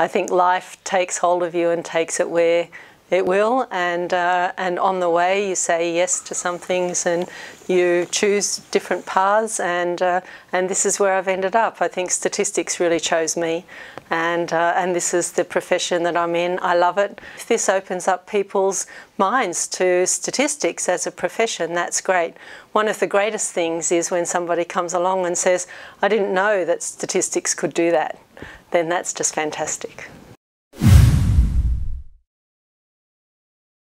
I think life takes hold of you and takes it where it will, and uh, and on the way you say yes to some things, and you choose different paths, and uh, and this is where I've ended up. I think statistics really chose me, and uh, and this is the profession that I'm in. I love it. If this opens up people's minds to statistics as a profession, that's great. One of the greatest things is when somebody comes along and says, "I didn't know that statistics could do that." Then that's just fantastic.